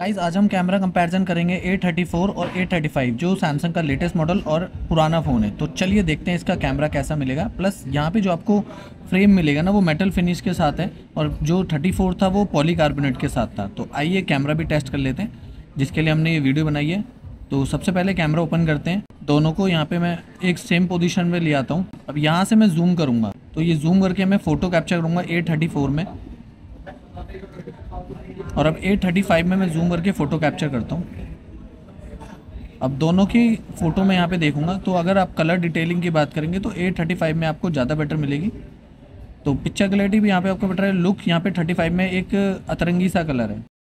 Guys आज हम camera comparison करेंगे A34 और A35 जो सैमसंग का लेटेस्ट मॉडल और पुराना फ़ोन है। तो चलिए देखते हैं इसका कैमरा कैसा मिलेगा। प्लस यहाँ पे जो आपको फ्रेम मिलेगा ना, वो मेटल फिनिश के साथ है और जो 34 था, वो पॉलीकार्बोनेट के साथ था। तो आइए कैमरा भी टेस्ट कर लेते हैं, जिसके लिए हमने ये वीडियो बनाई है। तो सबसे पहले कैमरा ओपन करते हैं। दोनों को यहाँ पे मैं एक सेम पोजीशन में ले आता हूँ। अब यहाँ से मैं जूम करूँगा। तो ये जूम करके मैं फ़ोटो कैप्चर करूँगा A34 में। और अब A35 में मैं जूम करके फ़ोटो कैप्चर करता हूँ। अब दोनों की फ़ोटो मैं यहाँ पे देखूँगा तो अगर आप कलर डिटेलिंग की बात करेंगे तो A35 में आपको ज़्यादा बेटर मिलेगी। तो पिक्चर क्लैरिटी भी यहाँ पे आपको बेटर है। लुक यहाँ पे 35 में एक अतरंगी सा कलर है।